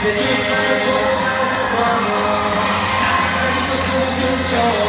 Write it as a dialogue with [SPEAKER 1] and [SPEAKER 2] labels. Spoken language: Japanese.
[SPEAKER 1] 絶望のものただ一つ章